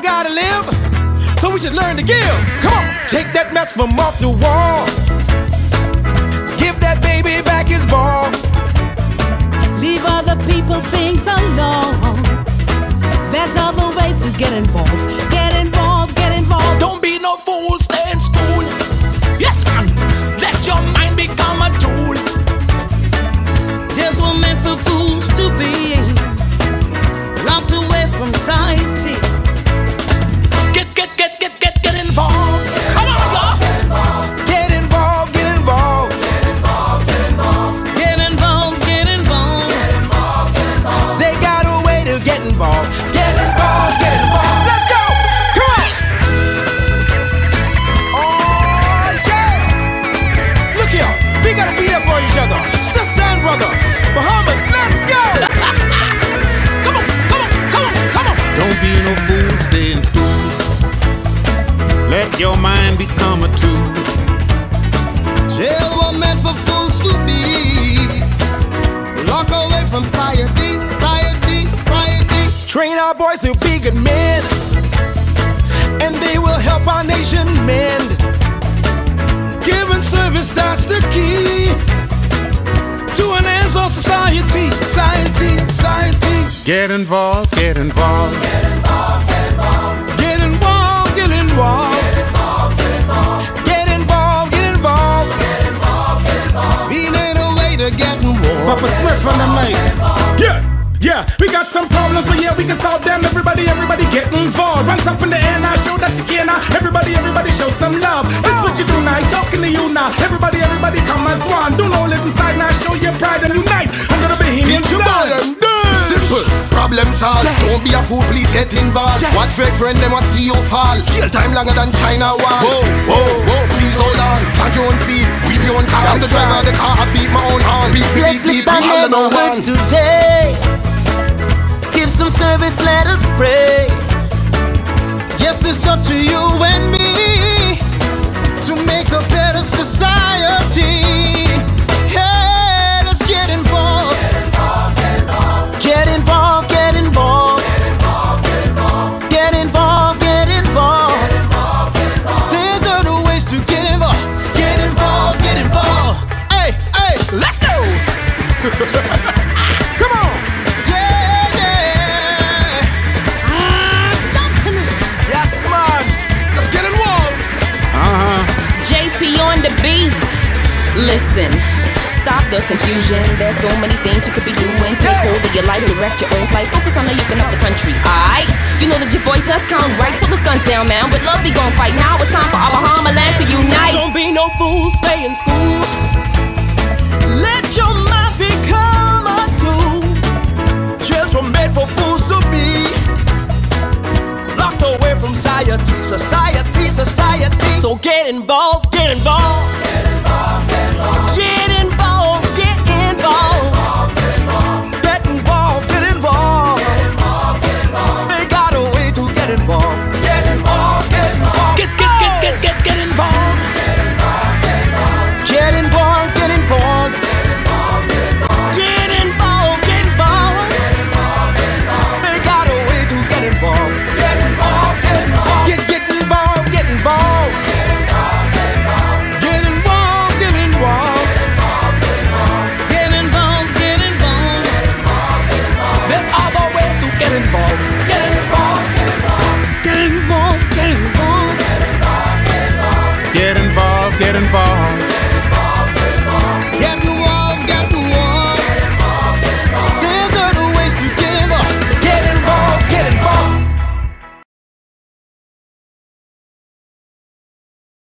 all gotta live, so we should learn to give. Come on, take that mess from off the wall. Give that baby back his ball. Leave other people things alone. There's other ways to get involved. Get involved, get involved. Don't be no fool, your mind become a tool. Jail were meant for fools to be. Lock away from society, society, society. Train our boys to be good men, and they will help our nation mend. Giving service, that's the key to an end on society, society, society. Get involved, get involved. Get involved, involved. Papa Smith from them like, yeah. Yeah, we got some problems, but yeah, we can solve them. Everybody, everybody get involved. Runs up in the air now, show that you can now. Everybody, everybody show some love. This what you do now, talking to you now. Everybody, everybody come as one. Do no live inside now, show your pride and unite under the Bahamian Get your style. ball and dance. Simple, problem solved. Don't be a fool, please get involved. What fake friend them want see you fall? Jail time longer than China wall. Whoa, whoa, whoa, please hold on. Plant your own feet, weep your own car. I'm the driver of the car, It's up to you and me to make a better society. On the beat. Listen, stop the confusion. There's so many things you could be doing. Take hold of your life, direct your own flight. Focus on how you can help the country. Alright? You know that your voice does count, right? Put those guns down, man. With love, we gon' fight. Now it's time for our Bahama land to unite. Don't be no fool, stay in school. Let your mind become a tool. Jails were made for fools to be locked away from society, society, society. So get involved. Get involved,